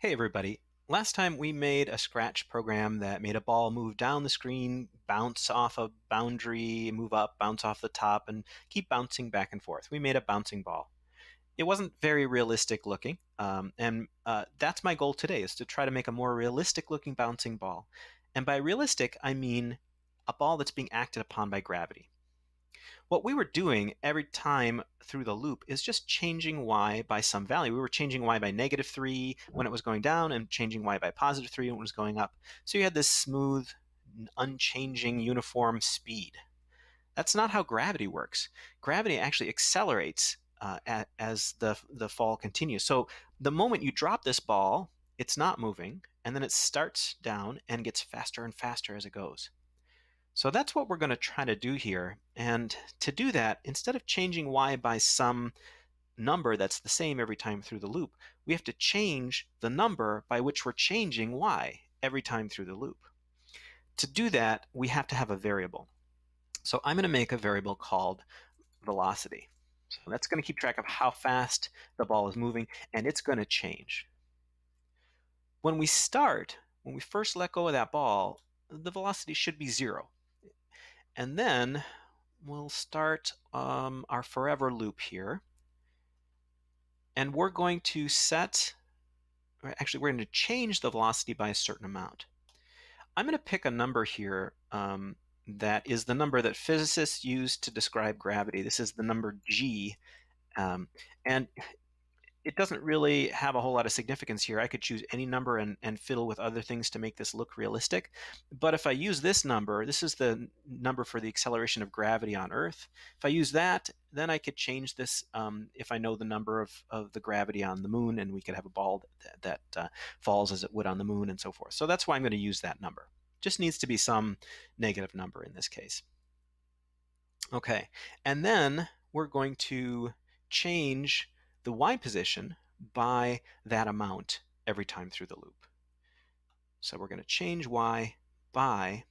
Hey everybody. Last time we made a Scratch program that made a ball move down the screen, bounce off a boundary, move up, bounce off the top, and keep bouncing back and forth. We made a bouncing ball. It wasn't very realistic looking, um, and uh, that's my goal today is to try to make a more realistic looking bouncing ball. And by realistic, I mean a ball that's being acted upon by gravity. What we were doing every time through the loop is just changing y by some value. We were changing y by negative 3 when it was going down and changing y by positive 3 when it was going up. So you had this smooth, unchanging, uniform speed. That's not how gravity works. Gravity actually accelerates uh, as the, the fall continues. So the moment you drop this ball, it's not moving, and then it starts down and gets faster and faster as it goes. So that's what we're going to try to do here. And to do that, instead of changing y by some number that's the same every time through the loop, we have to change the number by which we're changing y every time through the loop. To do that, we have to have a variable. So I'm going to make a variable called velocity. So that's going to keep track of how fast the ball is moving, and it's going to change. When we start, when we first let go of that ball, the velocity should be zero. And then we'll start um, our forever loop here. And we're going to set, actually, we're going to change the velocity by a certain amount. I'm going to pick a number here um, that is the number that physicists use to describe gravity. This is the number g. Um, and it doesn't really have a whole lot of significance here. I could choose any number and, and fiddle with other things to make this look realistic. But if I use this number, this is the number for the acceleration of gravity on Earth. If I use that, then I could change this um, if I know the number of, of the gravity on the moon, and we could have a ball that, that uh, falls as it would on the moon and so forth. So that's why I'm going to use that number. Just needs to be some negative number in this case. Okay, and then we're going to change the y position by that amount every time through the loop. So we're going to change y by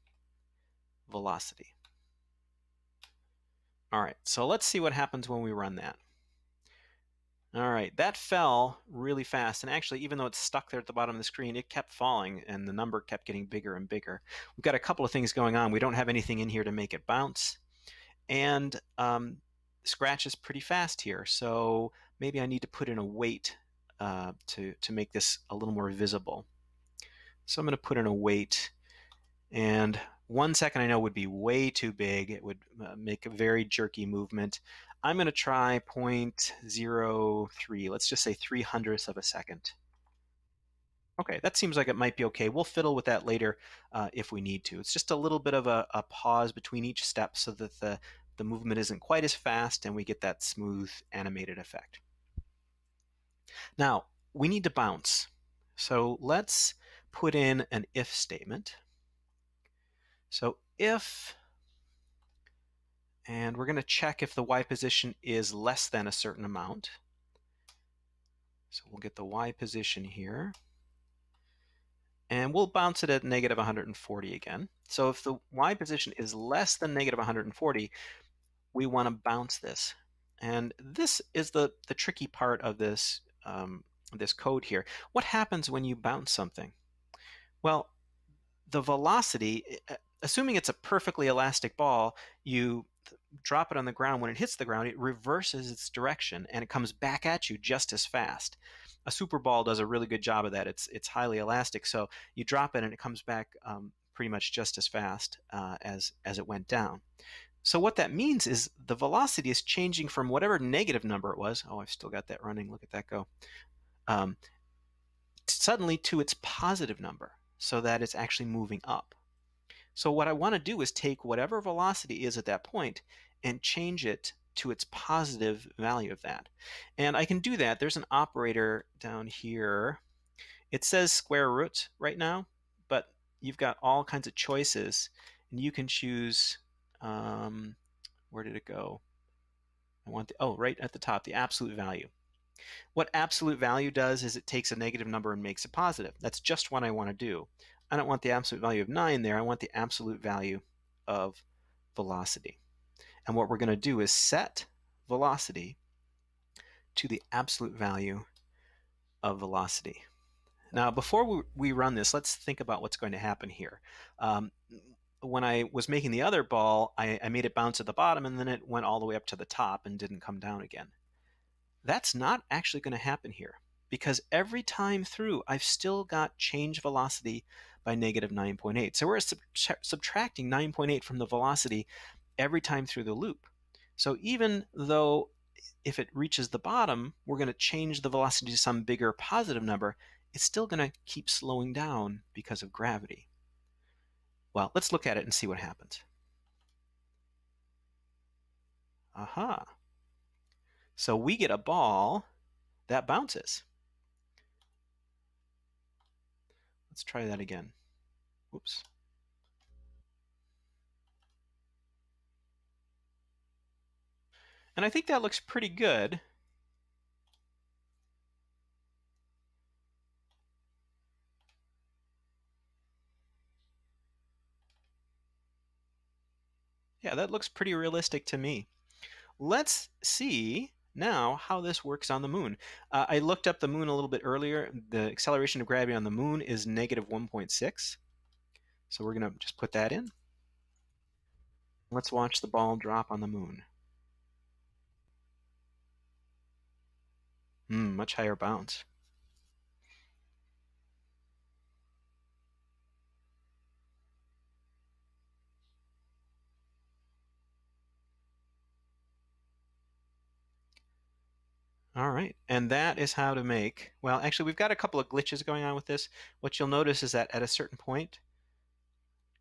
velocity. All right, so let's see what happens when we run that. All right, that fell really fast, and actually, even though it's stuck there at the bottom of the screen, it kept falling, and the number kept getting bigger and bigger. We've got a couple of things going on. We don't have anything in here to make it bounce, and um, Scratch is pretty fast here, so maybe I need to put in a wait uh, to, to make this a little more visible. So I'm going to put in a wait, and one second I know would be way too big. It would uh, make a very jerky movement. I'm going to try 0.03. Let's just say 3 hundredths of a second. Okay, that seems like it might be okay. We'll fiddle with that later uh, if we need to. It's just a little bit of a, a, pause between each step so that the, the movement isn't quite as fast and we get that smooth animated effect. Now, we need to bounce. So let's put in an if statement. So if, and we're going to check if the y position is less than a certain amount. So we'll get the y position here. And we'll bounce it at negative 140 again. So if the y position is less than negative 140, we want to bounce this. And this is the, the tricky part of this, um, this code here. What happens when you bounce something? Well, the velocity, assuming it's a perfectly elastic ball, you drop it on the ground. When it hits the ground, it reverses its direction and it comes back at you just as fast. A super ball does a really good job of that. It's it's highly elastic, so you drop it and it comes back um, pretty much just as fast uh, as as it went down. So what that means is the velocity is changing from whatever negative number it was. Oh, I've still got that running. Look at that go. Um, suddenly to its positive number so that it's actually moving up. So what I want to do is take whatever velocity is at that point and change it to its positive value of that. And I can do that. There's an operator down here. It says square root right now, but you've got all kinds of choices and you can choose um, where did it go? I want the, oh, right at the top, the absolute value. What absolute value does is it takes a negative number and makes it positive. That's just what I want to do. I don't want the absolute value of 9 there. I want the absolute value of velocity. And what we're going to do is set velocity to the absolute value of velocity. Now, before we, run this, let's think about what's going to happen here. Um, when I was making the other ball, I, I made it bounce at the bottom and then it went all the way up to the top and didn't come down again. That's not actually going to happen here because every time through, I've still got change velocity by negative 9.8. So we're sub subtracting 9.8 from the velocity every time through the loop. So even though if it reaches the bottom, we're going to change the velocity to some bigger positive number, it's still going to keep slowing down because of gravity. Well, let's look at it and see what happens. Aha. So we get a ball that bounces. Let's try that again. Whoops. And I think that looks pretty good. Yeah, that looks pretty realistic to me. Let's see now how this works on the moon. Uh, I looked up the moon a little bit earlier. The acceleration of gravity on the moon is negative 1.6. So we're going to just put that in. Let's watch the ball drop on the moon. Hmm, much higher bounce. All right, and that is how to make, well, actually we've got a couple of glitches going on with this. What you'll notice is that at a certain point,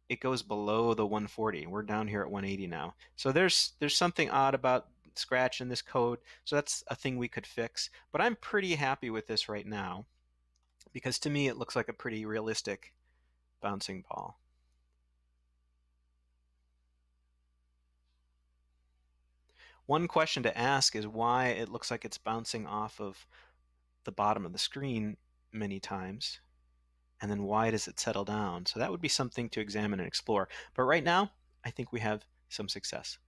it goes below the 140. We're down here at 180 now. So there's there's something odd about Scratch in this code, so that's a thing we could fix. But I'm pretty happy with this right now, because to me it looks like a pretty realistic bouncing ball. One question to ask is why it looks like it's bouncing off of the bottom of the screen many times, and then why does it settle down? So that would be something to examine and explore. But right now, I think we have some success.